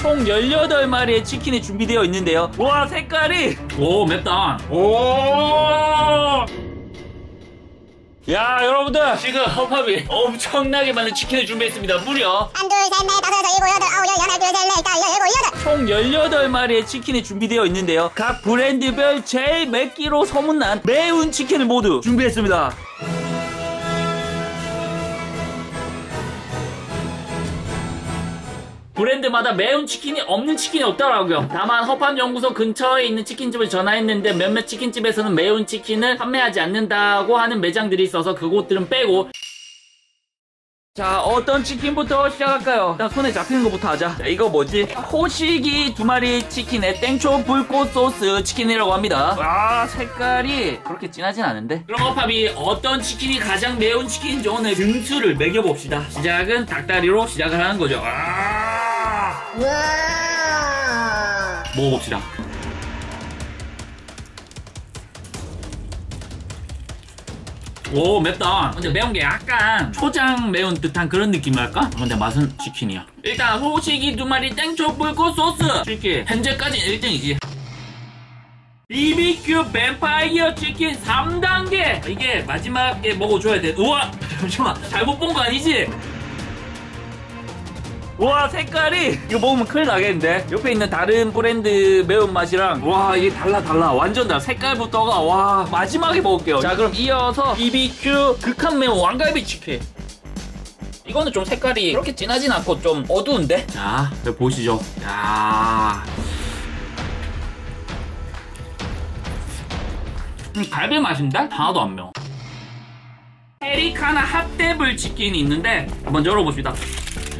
총 18마리의 치킨이 준비되어 있는데요. 와, 색깔이! 오, 맵다. 오! 야, 여러분들! 지금 허팝이 엄청나게 많은 치킨을 준비했습니다. 무려 한, 둘, 셋, 넷, 다섯, 여섯, 일곱, 여덟, 아홉, 열, 열하나, 둘, 셋, 넷, 다섯, 일곱, 여덟. 총 18마리의 치킨이 준비되어 있는데요. 각 브랜드별 제일 맵기로 소문난 매운 치킨을 모두 준비했습니다. 브랜드마다 매운 치킨이 없는 치킨이 없더라고요. 다만 허팝 연구소 근처에 있는 치킨집을 전화했는데 몇몇 치킨집에서는 매운 치킨을 판매하지 않는다고 하는 매장들이 있어서 그곳들은 빼고. 자 어떤 치킨부터 시작할까요? 일단 손에 잡히는 것부터 하자. 자, 이거 뭐지? 호식이 두 마리 치킨에 땡초 불꽃 소스 치킨이라고 합니다. 와 색깔이 그렇게 진하진 않은데? 그럼 허팝이 어떤 치킨이 가장 매운 치킨인지 오늘 등수를 매겨봅시다. 시작은 닭다리로 시작을 하는 거죠. 아. 우 와. 먹어봅시다. 오 맵다. 근데 매운 게 약간 초장 매운 듯한 그런 느낌이랄까? 근데 맛은 치킨이야. 일단 호식이 두 마리 땡초 불꽃 소스. 치킨 현재까지 1등이지. BBQ 뱀파이어 치킨 3단계. 이게 마지막에 먹어줘야 돼. 우와 잠시만. 잘못 본 거 아니지? 와 색깔이. 이거 먹으면 큰일 나겠는데? 옆에 있는 다른 브랜드 매운맛이랑 와 이게 달라 달라. 완전 달라. 색깔부터가 와 마지막에 먹을게요. 자 그럼 이어서 BBQ 극한 매운 왕갈비 치킨. 이거는 좀 색깔이 그렇게 진하진 않고 좀 어두운데? 자 보시죠. 야. 음, 갈비 맛인데 하나도 안 매워. 페리카나 핫데블 치킨이 있는데 한번 열어봅시다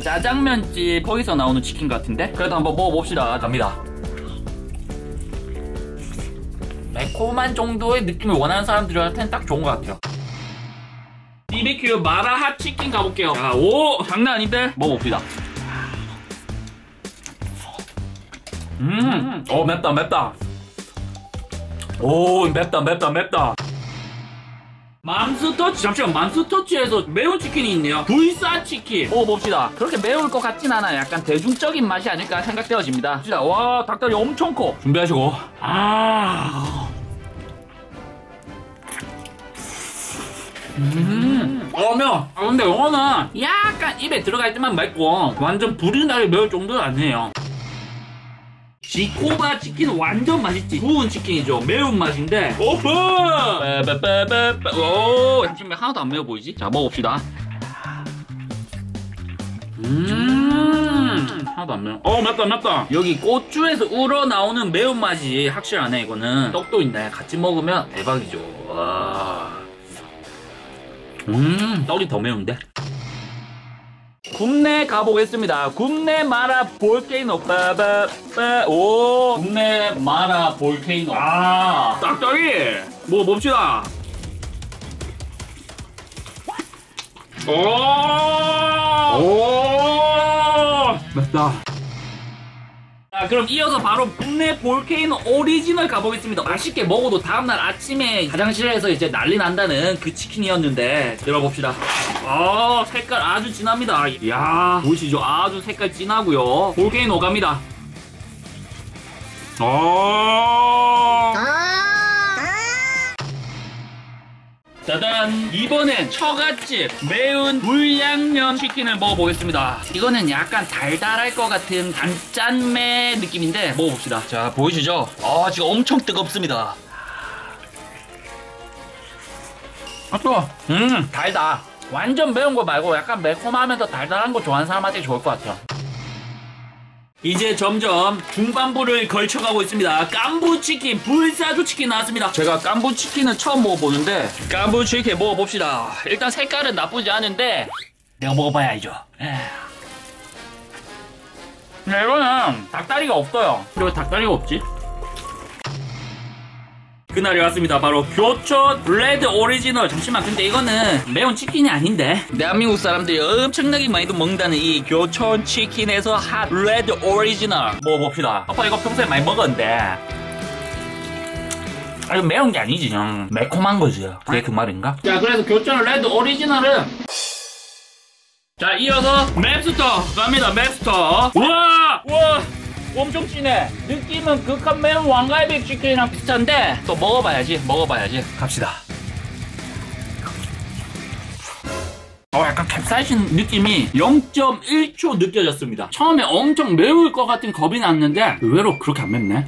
짜장면집 거기서 나오는 치킨 같은데? 그래도 한번 먹어봅시다. 갑니다. 매콤한 정도의 느낌을 원하는 사람들한테는 딱 좋은 것 같아요. BBQ 마라핫 치킨 가볼게요. 자, 오! 장난 아닌데? 먹어봅시다. 음, 어 맵다 맵다. 오 맵다 맵다 맵다 맘스터치 잠시만 맘스터치에서 매운 치킨이 있네요. 불사 치킨. 먹어봅시다. 그렇게 매울 것 같진 않아요. 약간 대중적인 맛이 아닐까 생각되어집니다. 봅시다. 와 닭다리 엄청 커. 준비하시고. 아. 음, 어, 매워. 아, 근데 이거는 약간 입에 들어갈 때만 맵고 완전 불이 나게 매울 정도는 아니에요. 지코바 치킨 완전 맛있지. 구운 치킨이죠. 매운 맛인데. 오픈! 빼빼빼빼빼 오 잠시만 하나도 안 매워 보이지? 자 먹어봅시다. 음 하나도 안 매워. 어 맵다 맵다. 여기 고추에서 우러나오는 매운맛이 확실하네 이거는. 떡도 있네 같이 먹으면 대박이죠. 와. 음 떡이 더 매운데 굽네 가보겠습니다. 굽네 마라 볼케이노 빠바빠 오 굽네 마라 볼케이노 아 딱딱이 뭐 봅시다. 오, 오 맵다. 자 그럼 이어서 바로 굽네 볼케이노 오리지널 가보겠습니다 맛있게 먹어도 다음날 아침에 화장실에서 이제 난리 난다는 그 치킨이었는데 열어봅시다 아 색깔 아주 진합니다. 이야 보이시죠? 아주 색깔 진하고요. 볼케이노 갑니다. 어 짜잔. 이번엔 처갓집 매운 불양념 치킨을 먹어보겠습니다. 이거는 약간 달달할 것 같은 단짠매 느낌인데 먹어봅시다. 자 보이시죠? 아 지금 엄청 뜨겁습니다. 아 좋아. 음 달다 완전 매운 거 말고 약간 매콤하면서 달달한 거 좋아하는 사람한테 좋을 것 같아요 이제 점점 중반부를 걸쳐가고 있습니다. 깐부치킨, 불사조치킨 나왔습니다. 제가 깐부치킨은 처음 먹어보는데 깐부치킨 먹어봅시다. 일단 색깔은 나쁘지 않은데 내가 먹어봐야 알죠. 에휴. 네, 이거는 닭다리가 없어요. 왜 닭다리가 없지? 그날이 왔습니다. 바로 교촌 레드 오리지널. 잠시만, 근데 이거는 매운 치킨이 아닌데. 대한민국 사람들이 엄청나게 많이도 먹는다는 이 교촌 치킨에서 핫 레드 오리지널. 먹어봅시다. 아빠 이거 평소에 많이 먹었는데. 아, 이거 매운 게 아니지, 그냥. 매콤한 거지. 그게 그 말인가? 자, 그래서 교촌 레드 오리지널은 자, 이어서 맵스터 갑니다. 맵스터. 우와! 봅시다. 와, 엄청 진해. 느낌은 극한 매운 왕갈비 치킨이랑 비슷한데 또 먹어봐야지. 먹어봐야지. 갑시다. 어, 약간 캡사이신 느낌이 0.1초 느껴졌습니다. 처음에 엄청 매울 것 같은 겁이 났는데 의외로 그렇게 안 맵네.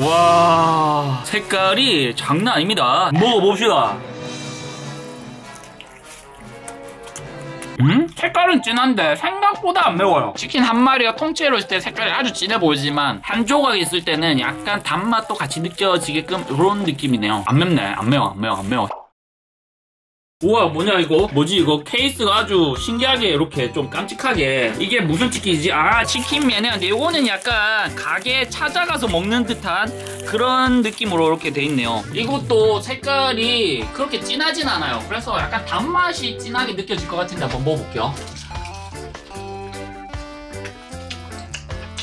와, 색깔이 장난 아닙니다. 먹어봅시다. 색깔은 진한데 생각보다 안 매워요. 치킨 한 마리가 통째로 있을 때 색깔이 아주 진해 보이지만 한 조각 있을 때는 약간 단맛도 같이 느껴지게끔 그런 느낌이네요. 안 맵네. 안 매워. 안 매워. 안 매워. 우와 뭐냐 이거? 뭐지 이거? 케이스가 아주 신기하게 이렇게 좀 깜찍하게. 이게 무슨 치킨이지? 아 치킨면은 이거는 약간 가게에 찾아가서 먹는 듯한 그런 느낌으로 이렇게 돼 있네요. 이것도 색깔이 그렇게 진하진 않아요. 그래서 약간 단맛이 진하게 느껴질 것 같은데 한번 먹어볼게요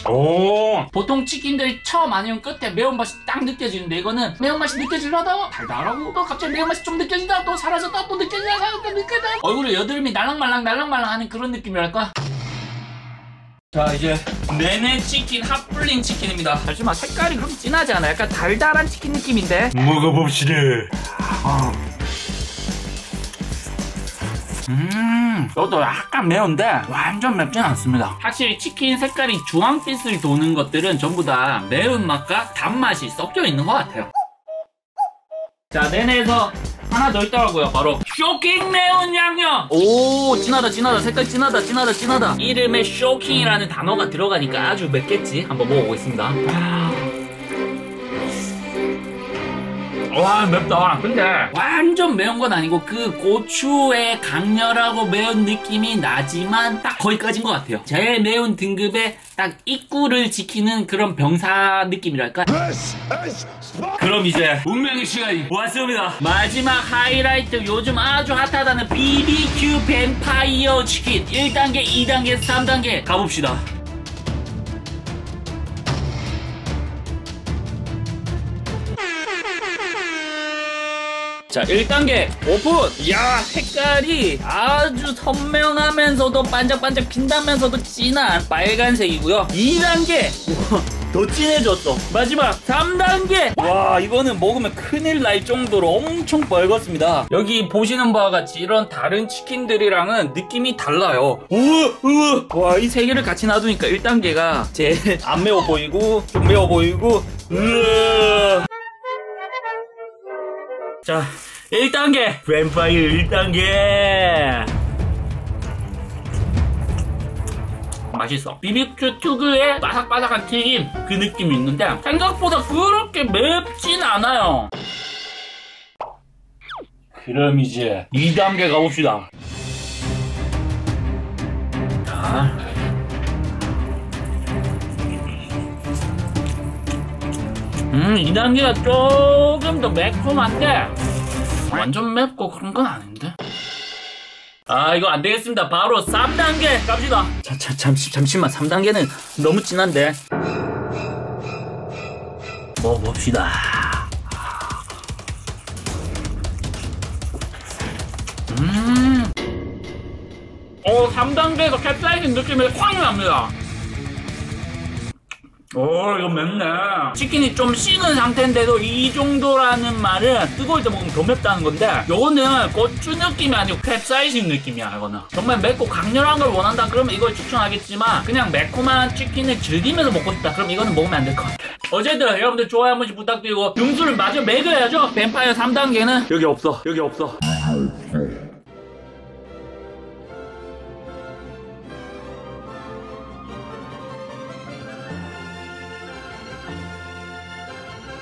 오. 보통 치킨들이 처음 아니면 끝에 매운맛이 딱 느껴지는데 이거는 매운맛이 느껴지려다? 달달하고? 또 갑자기 매운맛이 좀 느껴진다? 또 사라졌다? 또 느껴진다 또 느껴진다 얼굴에 여드름이 날랑말랑 날랑말랑 하는 그런 느낌이랄까? 자 이제 내내 치킨 핫플링 치킨입니다. 잠시만 색깔이 그렇게 진하지 않아. 약간 달달한 치킨 느낌인데. 먹어봅시다. 음, 이것도 약간 매운데 완전 맵진 않습니다. 확실히 치킨 색깔이 주황빛을 도는 것들은 전부 다 매운맛과 단맛이 섞여 있는 것 같아요. 자, 내내에서 하나 더 있더라고요. 바로 쇼킹 매운 양념. 오, 진하다, 진하다. 색깔 진하다, 진하다, 진하다. 이름에 쇼킹이라는 단어가 들어가니까 아주 맵겠지. 한번 먹어보겠습니다. 와 맵다. 근데 완전 매운 건 아니고 그 고추의 강렬하고 매운 느낌이 나지만 딱 거기까지인 것 같아요. 제일 매운 등급의 딱 입구를 지키는 그런 병사 느낌이랄까? 그럼 이제 운명의 시간이 왔습니다. 마지막 하이라이트 요즘 아주 핫하다는 BBQ 뱀파이어 치킨. 1단계 2단계 3단계 가봅시다 자 1단계 오픈! 야 색깔이 아주 선명하면서도 반짝반짝 핀다면서도 진한 빨간색이고요. 2단계 우와, 더 진해졌어. 마지막 3단계 와 이거는 먹으면 큰일 날 정도로 엄청 빨갛습니다. 여기 보시는 바와 같이 이런 다른 치킨들이랑은 느낌이 달라요. 우와 우와! 와이 세 개를 같이 놔두니까 1단계가 제일 안 매워 보이고 좀 매워 보이고 우와 자, 1단계! 뱀파이어 1단계! 맛있어. 비비큐 특유의 바삭바삭한 튀김 그 느낌이 있는데 생각보다 그렇게 맵진 않아요. 그럼 이제 2단계 가봅시다. 자. 음, 2단계가 조금 더 매콤한데 완전 맵고 그런 건 아닌데. 아 이거 안 되겠습니다. 바로 3단계 갑시다. 자, 자, 잠시, 잠시만. 3단계는 너무 진한데. 먹어봅시다. 음. 어, 3단계에서 캡사이신 느낌이 확 납니다 오 이거 맵네. 치킨이 좀 식은 상태인데도 이 정도라는 말은 뜨거울 때 먹으면 더 맵다는 건데 요거는 고추 느낌이 아니고 캡사이신 느낌이야 이거는. 정말 맵고 강렬한 걸 원한다 그러면 이걸 추천하겠지만 그냥 매콤한 치킨을 즐기면서 먹고 싶다 그럼 이거는 먹으면 안 될 것 같아. 어쨌든 여러분들 좋아요 한 번씩 부탁드리고 등수를 마저 매겨야죠. 뱀파이어 3단계는. 여기 없어. 여기 없어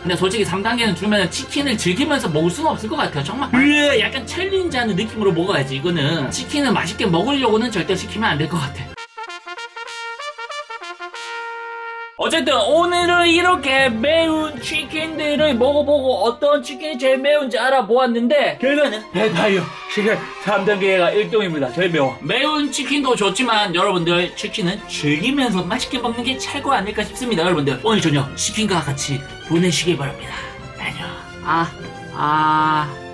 근데 솔직히 3단계는 주면 치킨을 즐기면서 먹을 수는 없을 것 같아요. 정말 으 약간 challenge 하는 느낌으로 먹어야지. 이거는 치킨을 맛있게 먹으려고는 절대 시키면 안 될 것 같아. 어쨌든 오늘은 이렇게 매운 치킨들을 먹어보고 어떤 치킨이 제일 매운지 알아보았는데 결과는 뱀파이 어 치킨 3단계가 1등입니다. 제일 매워. 매운 치킨도 좋지만 여러분들 치킨은 즐기면서 맛있게 먹는 게 최고 아닐까 싶습니다. 여러분들 오늘 저녁 치킨과 같이 보내시길 바랍니다. 안녕. 아, 아.